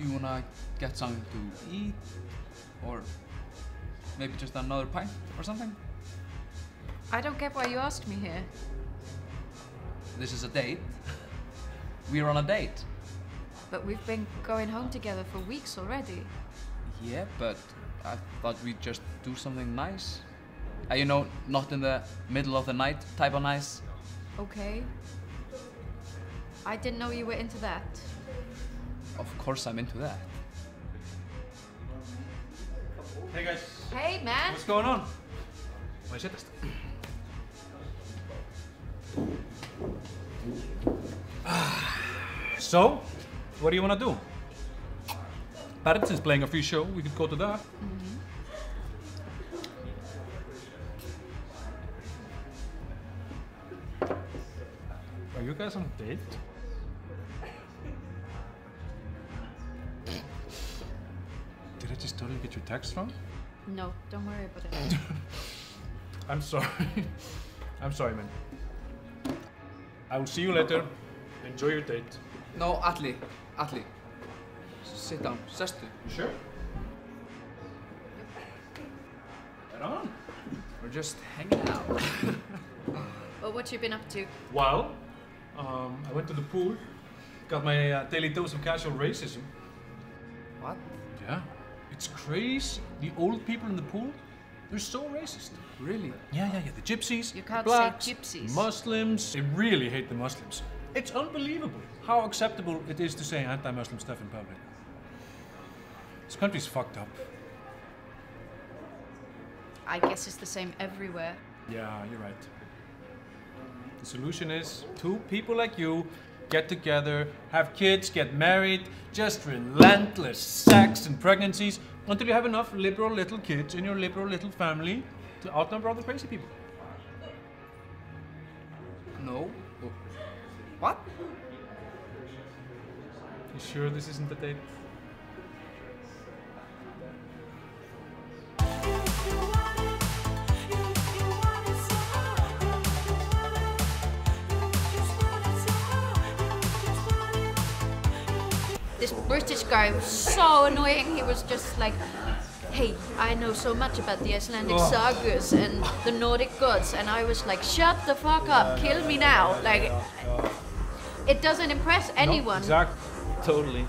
You wanna get something to eat? Or maybe just another pint or something? I don't get why you asked me here. This is a date. We're on a date. But we've been going home together for weeks already. Yeah, but I thought we'd just do something nice. Uh, you know, not in the middle of the night type of nice. Okay. I didn't know you were into that. Of course I'm into that. Hey guys, Hey, man! what's going on? Má ég setjast? So, what do you want to do? Paddington's playing a free show, we could go to that. Mm-hmm. Are you guys on a date? Just totally get your text wrong? No, don't worry about it. I'm sorry. I'm sorry, man. I will see you later. Enjoy your date. No, Atli, Atli. Sit down, sestu. Sure. Right on. We're just hanging out. well, what you been up to? Well, um, I went to the pool, got my uh, daily dose of casual racism. what? Yeah. It's crazy. The old people in the pool, they're so racist. Really? Yeah, yeah, yeah. The gypsies, You can't say blacks, gypsies. Muslims. They really hate the Muslims. It's unbelievable how acceptable it is to say anti-Muslim stuff in public. This country's fucked up. I guess it's the same everywhere. Yeah, you're right. The solution is two people like you get together, have kids, get married, just relentless sex and pregnancies until you have enough liberal little kids in your liberal little family to outnumber all the crazy people. No. Oh. What? You sure this isn't the date? This British guy was so annoying. He was just like, hey, I know so much about the Icelandic oh. sagas and the Nordic gods. And I was like, shut the fuck up, kill me now. Like, it doesn't impress anyone. exactly. Totally.